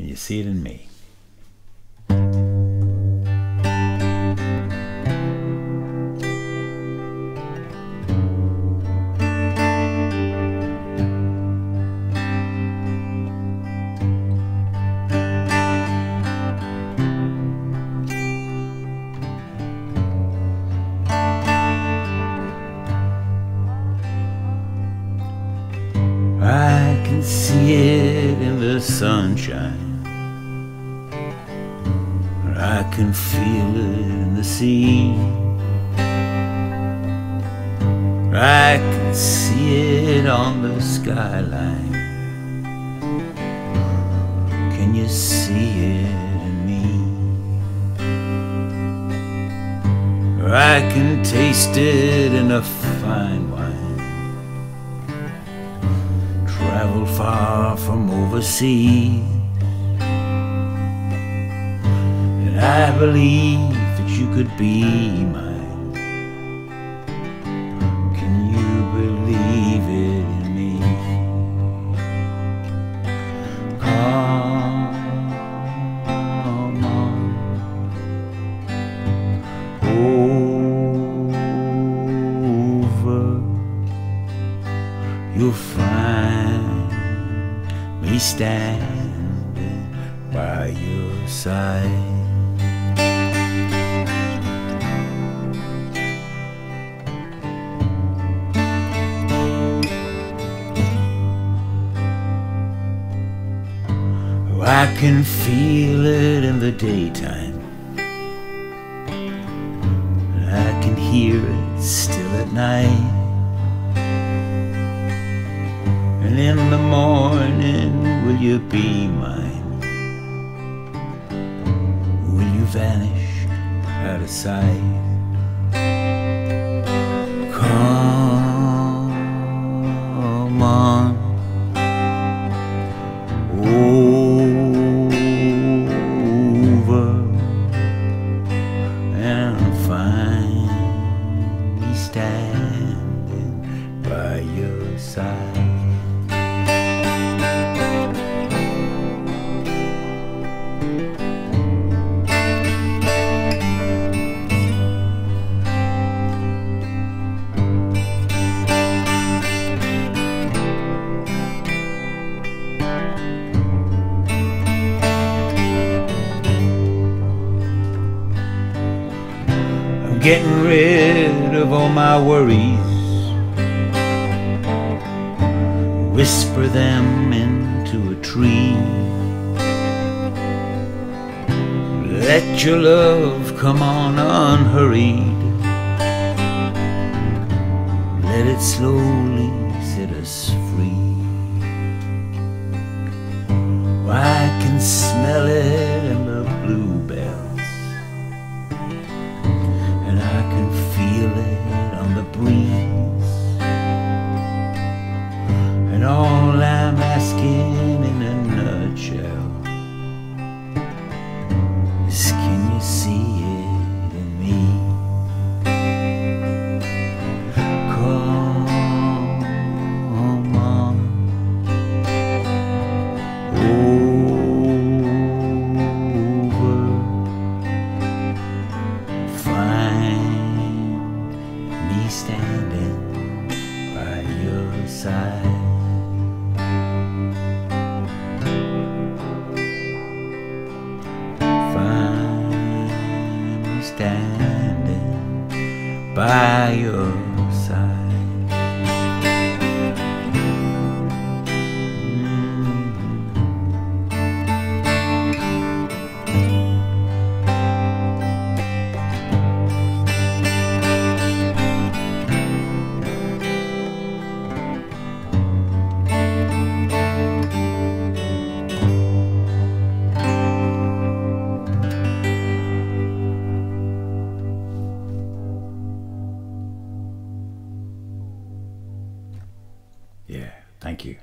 Can you see it in me? I can see it in the sunshine. I can feel it in the sea. I can see it on the skyline. Can you see it in me? I can taste it in a fine wine travel far from overseas. I believe that you could be mine. Can you believe it in me? Come on. Over you'll find me standing by your side. I can feel it in the daytime. I can hear it still at night. And in the morning, will you be mine? Will you vanish out of sight? Standing by your side. Getting rid of all my worries. Whisper them into a tree. Let your love come on unhurried. Let it slowly set us free. I can smell it in the bluebells And all I'm asking in a nutshell standing by your thank you.